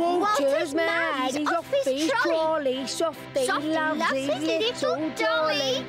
Walter's Walter's mad, mad, he's off his trolley. Softy, Softy loves, loves his little little dolly. dolly.